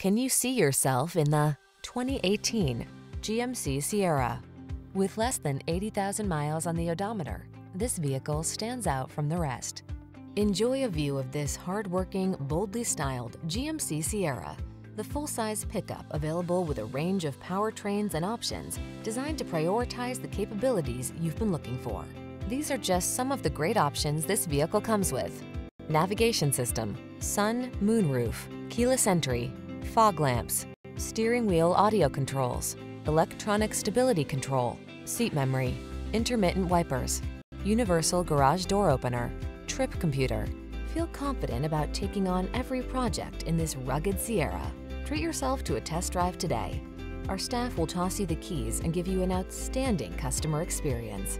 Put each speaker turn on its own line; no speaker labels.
Can you see yourself in the 2018 GMC Sierra? With less than 80,000 miles on the odometer, this vehicle stands out from the rest. Enjoy a view of this hard-working, boldly styled GMC Sierra, the full-size pickup available with a range of powertrains and options designed to prioritize the capabilities you've been looking for. These are just some of the great options this vehicle comes with. Navigation system, sun, moonroof, keyless entry, fog lamps, steering wheel audio controls, electronic stability control, seat memory, intermittent wipers, universal garage door opener, trip computer. Feel confident about taking on every project in this rugged Sierra. Treat yourself to a test drive today. Our staff will toss you the keys and give you an outstanding customer experience.